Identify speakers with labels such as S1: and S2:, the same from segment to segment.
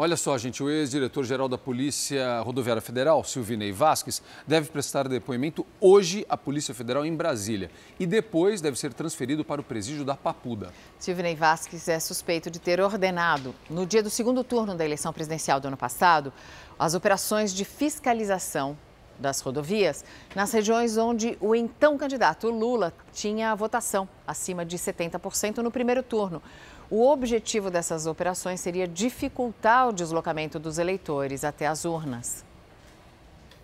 S1: Olha só, gente, o ex-diretor-geral da Polícia Rodoviária Federal, Silvinei Vasques, deve prestar depoimento hoje à Polícia Federal em Brasília e depois deve ser transferido para o presídio da Papuda.
S2: Silvinei Vasques é suspeito de ter ordenado, no dia do segundo turno da eleição presidencial do ano passado, as operações de fiscalização das rodovias nas regiões onde o então candidato Lula tinha votação acima de 70% no primeiro turno. O objetivo dessas operações seria dificultar o deslocamento dos eleitores até as urnas.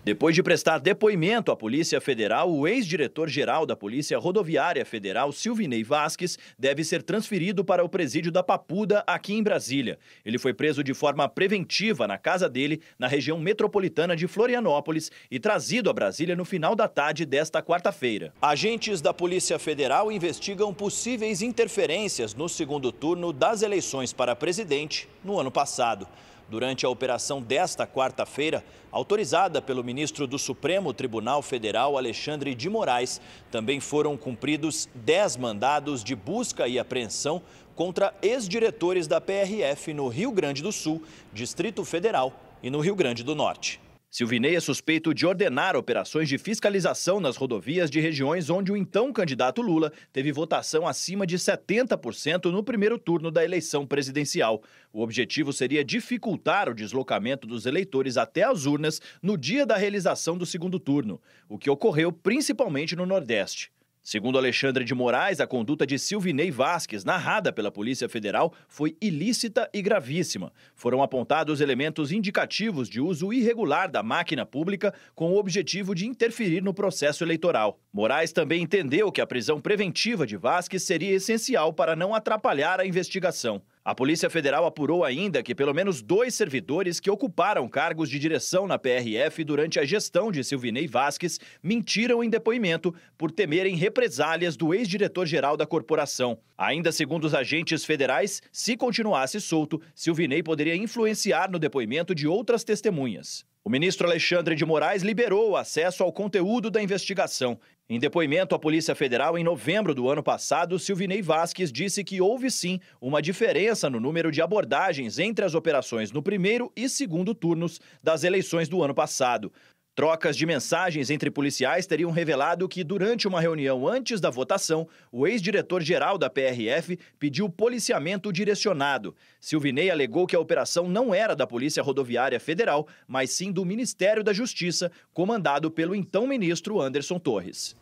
S3: Depois de prestar depoimento à Polícia Federal, o ex-diretor-geral da Polícia Rodoviária Federal, Silvinei Vasques, deve ser transferido para o presídio da Papuda, aqui em Brasília. Ele foi preso de forma preventiva na casa dele, na região metropolitana de Florianópolis, e trazido a Brasília no final da tarde desta quarta-feira. Agentes da Polícia Federal investigam possíveis interferências no segundo turno das eleições para presidente no ano passado durante a operação desta quarta-feira, autorizada pelo ministro do Supremo Tribunal Federal, Alexandre de Moraes, também foram cumpridos 10 mandados de busca e apreensão contra ex-diretores da PRF no Rio Grande do Sul, Distrito Federal e no Rio Grande do Norte. Silvinei é suspeito de ordenar operações de fiscalização nas rodovias de regiões onde o então candidato Lula teve votação acima de 70% no primeiro turno da eleição presidencial. O objetivo seria dificultar o deslocamento dos eleitores até as urnas no dia da realização do segundo turno, o que ocorreu principalmente no Nordeste. Segundo Alexandre de Moraes, a conduta de Silvinei Vasques, narrada pela Polícia Federal, foi ilícita e gravíssima. Foram apontados elementos indicativos de uso irregular da máquina pública com o objetivo de interferir no processo eleitoral. Moraes também entendeu que a prisão preventiva de Vasques seria essencial para não atrapalhar a investigação. A Polícia Federal apurou ainda que pelo menos dois servidores que ocuparam cargos de direção na PRF durante a gestão de Silvinei Vasques mentiram em depoimento por temerem represálias do ex-diretor-geral da corporação. Ainda segundo os agentes federais, se continuasse solto, Silvinei poderia influenciar no depoimento de outras testemunhas. O ministro Alexandre de Moraes liberou o acesso ao conteúdo da investigação. Em depoimento à Polícia Federal em novembro do ano passado, Silvinei Vasques disse que houve sim uma diferença no número de abordagens entre as operações no primeiro e segundo turnos das eleições do ano passado. Trocas de mensagens entre policiais teriam revelado que, durante uma reunião antes da votação, o ex-diretor-geral da PRF pediu policiamento direcionado. Silvinei alegou que a operação não era da Polícia Rodoviária Federal, mas sim do Ministério da Justiça, comandado pelo então ministro Anderson Torres.